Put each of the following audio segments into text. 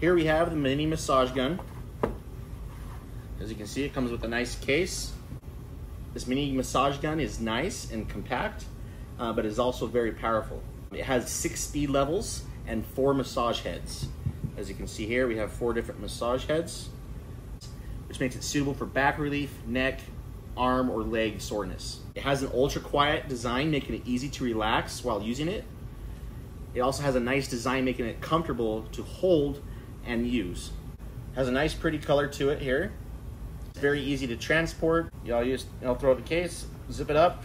Here we have the mini massage gun. As you can see, it comes with a nice case. This mini massage gun is nice and compact, uh, but is also very powerful. It has six speed levels and four massage heads. As you can see here, we have four different massage heads, which makes it suitable for back relief, neck, arm, or leg soreness. It has an ultra quiet design, making it easy to relax while using it. It also has a nice design, making it comfortable to hold and use. Has a nice pretty color to it here. It's very easy to transport. Y'all just you know, throw the case, zip it up,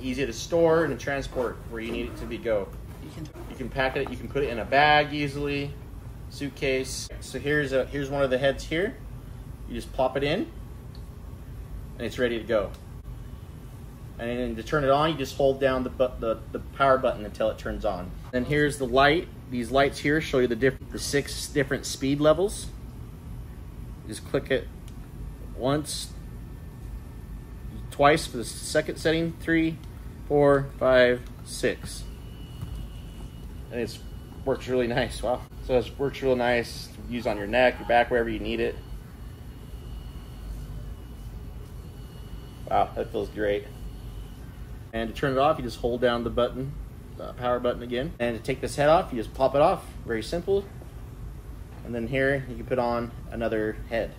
easy to store and to transport where you need it to be go. You can, you can pack it, you can put it in a bag easily, suitcase. So here's a here's one of the heads here. You just plop it in and it's ready to go. And then to turn it on, you just hold down the, the, the power button until it turns on. Then here's the light. These lights here show you the, the six different speed levels. Just click it once, twice for the second setting, three, four, five, six. And it works really nice. Wow. So it works real nice. Use on your neck, your back, wherever you need it. Wow, that feels great. And to turn it off, you just hold down the button, the power button again. And to take this head off, you just pop it off. Very simple. And then here, you can put on another head.